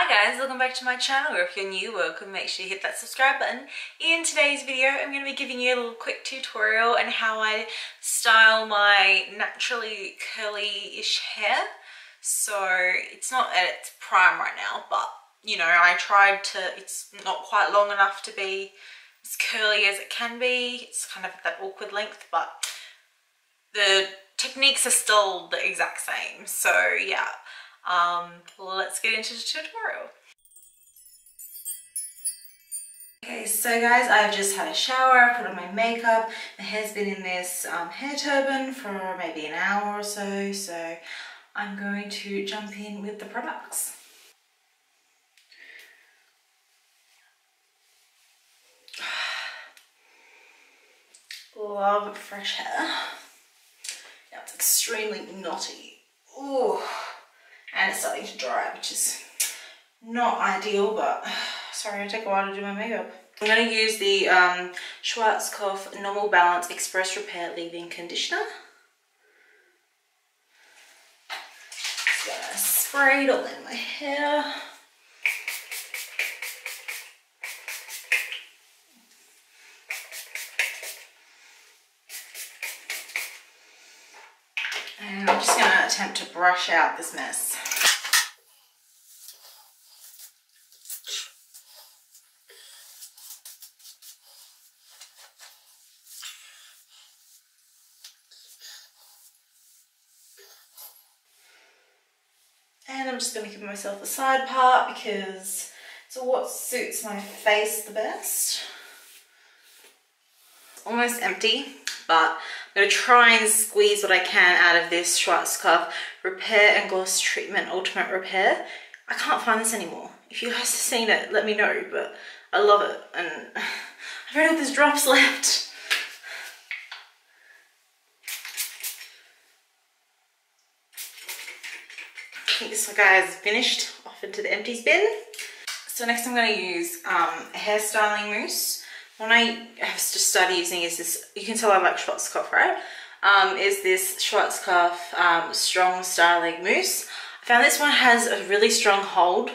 Hi guys, welcome back to my channel, or if you're new, welcome, make sure you hit that subscribe button. In today's video, I'm going to be giving you a little quick tutorial on how I style my naturally curly-ish hair. So, it's not at its prime right now, but, you know, I tried to, it's not quite long enough to be as curly as it can be. It's kind of at that awkward length, but the techniques are still the exact same. So, yeah um, let's get into the tutorial. Okay, so guys, I've just had a shower, put on my makeup. My hair's been in this um, hair turban for maybe an hour or so, so I'm going to jump in with the products. Love fresh hair. Yeah, it's extremely knotty. Ooh and it's starting to dry, which is not ideal, but sorry, it take a while to do my makeup. I'm going to use the um, Schwarzkopf Normal Balance Express Repair Leave-In Conditioner. Just gonna spray it all in my hair. And I'm just going to attempt to brush out this mess. I'm just going to give myself a side part because it's what suits my face the best. It's almost empty, but I'm going to try and squeeze what I can out of this Schwarzkopf Repair and Gloss Treatment Ultimate Repair. I can't find this anymore. If you guys have seen it, let me know, but I love it. And I've only got there's drops left. This guy is finished off into the empties bin. So next I'm going to use um, a hairstyling mousse. One I have just started using is this, you can tell I like Schwarzkopf, right? Um, is this Schwarzkopf um, Strong Styling Mousse. I found this one has a really strong hold,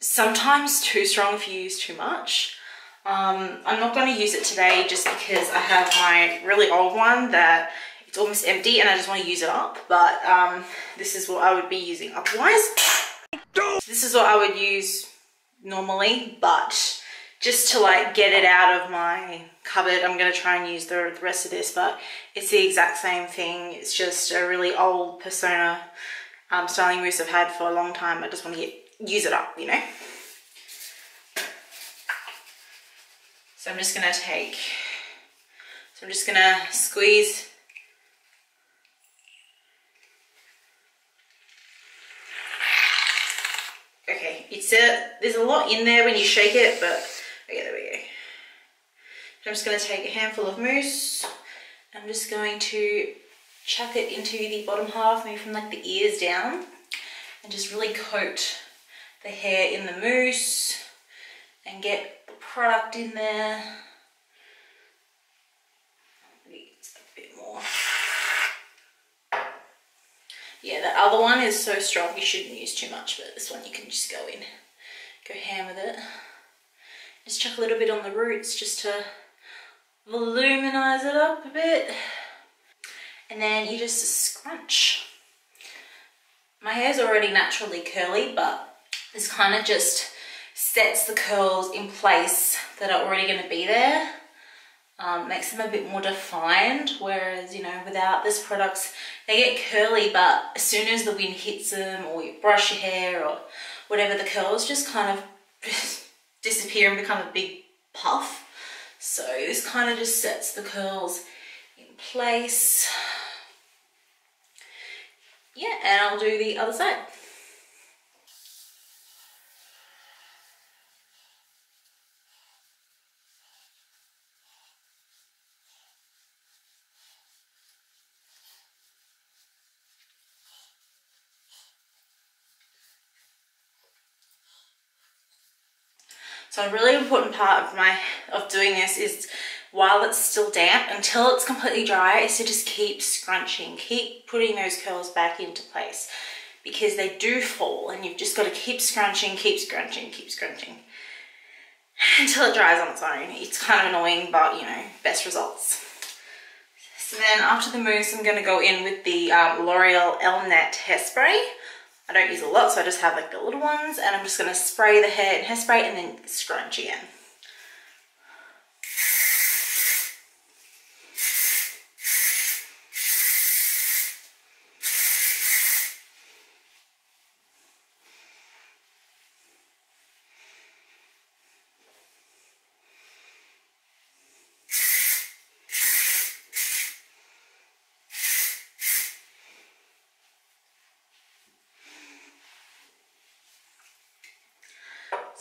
sometimes too strong if you use too much. Um, I'm not going to use it today just because I have my really old one that it's almost empty and I just want to use it up. But um, this is what I would be using otherwise. This is what I would use normally, but just to like get it out of my cupboard, I'm going to try and use the, the rest of this, but it's the exact same thing. It's just a really old Persona um, styling mousse I've had for a long time. I just want to get, use it up, you know. So I'm just going to take, so I'm just going to squeeze it's a, there's a lot in there when you shake it, but okay, there we go. I'm just going to take a handful of mousse. I'm just going to chuck it into the bottom half, maybe from like the ears down, and just really coat the hair in the mousse and get the product in there. Yeah, that other one is so strong you shouldn't use too much, but this one you can just go in, go ham with it. Just chuck a little bit on the roots just to voluminize it up a bit. And then you just scrunch. My hair's already naturally curly, but this kind of just sets the curls in place that are already going to be there um, makes them a bit more defined whereas you know without this products they get curly but as soon as the wind hits them or you brush your hair or whatever the curls just kind of disappear and become a big puff. So this kind of just sets the curls in place. Yeah and I'll do the other side So a really important part of my of doing this is while it's still damp until it's completely dry is to just keep scrunching, keep putting those curls back into place. because they do fall and you've just got to keep scrunching, keep scrunching, keep scrunching until it dries on its own. It's kind of annoying, but you know, best results. So then after the mousse, I'm going to go in with the um, L'Oreal Elnett hairspray. I don't use a lot, so I just have like the little ones and I'm just to spray the hair in hairspray and then scrunch again.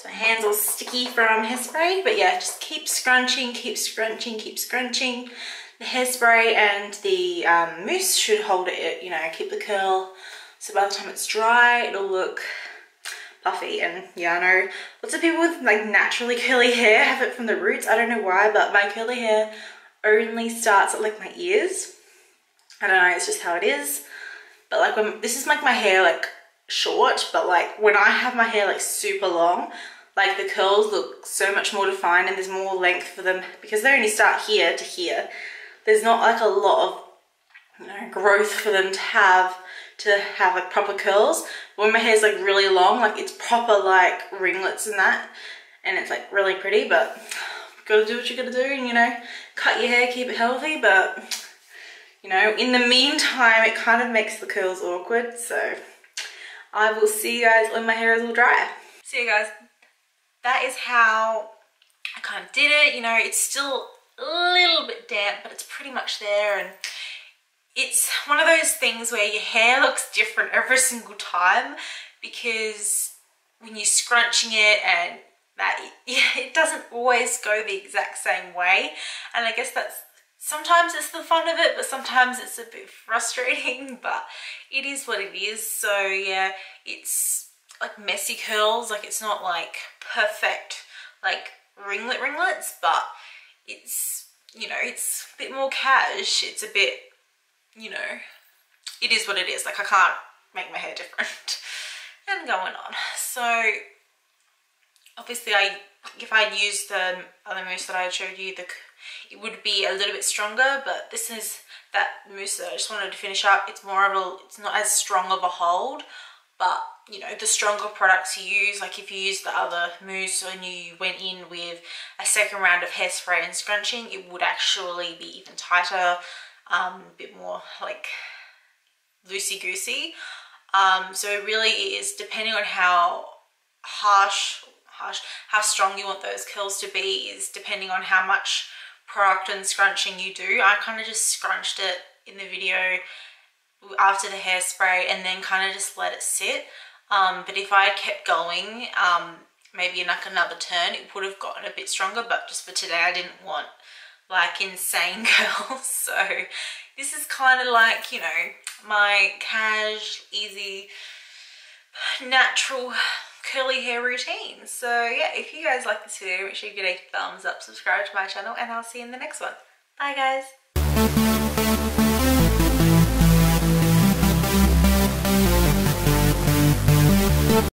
So my hand's all sticky from hairspray, but yeah, just keep scrunching, keep scrunching, keep scrunching. The hairspray and the um, mousse should hold it, you know, keep the curl. So by the time it's dry, it'll look puffy. And yeah, I know lots of people with like naturally curly hair have it from the roots. I don't know why, but my curly hair only starts at like my ears. I don't know, it's just how it is. But like when, this is like my hair like short, but like when I have my hair like super long, like the curls look so much more defined and there's more length for them because they only start here to here. There's not like a lot of you know, growth for them to have to have like proper curls. When my hair's like really long, like it's proper like ringlets and that and it's like really pretty, but gotta do what you gotta do and you know, cut your hair, keep it healthy, but you know, in the meantime, it kind of makes the curls awkward, so I will see you guys when my hair is all dry. See you guys. That is how I kind of did it. You know, it's still a little bit damp, but it's pretty much there. And it's one of those things where your hair looks different every single time because when you're scrunching it and that, it doesn't always go the exact same way. And I guess that's sometimes it's the fun of it but sometimes it's a bit frustrating but it is what it is. So yeah it's like messy curls like it's not like perfect like ringlet ringlets but it's you know it's a bit more cash. It's a bit you know it is what it is. Like I can't make my hair different. And going on so obviously I if I'd used the other mousse that I showed you the it would be a little bit stronger but this is that mousse I just wanted to finish up. It's more of a it's not as strong of a hold but you know the stronger products you use like if you use the other mousse and you went in with a second round of hairspray and scrunching it would actually be even tighter um, a bit more like loosey-goosey. Um, so it really is depending on how harsh harsh how strong you want those curls to be is depending on how much product and scrunching you do. I kind of just scrunched it in the video after the hairspray and then kind of just let it sit. Um, but if I kept going, um, maybe like another turn, it would have gotten a bit stronger. But just for today, I didn't want like insane curls. So this is kind of like, you know, my cash, easy, natural curly hair routine. So yeah, if you guys like this video, make sure you give it a thumbs up, subscribe to my channel, and I'll see you in the next one. Bye guys.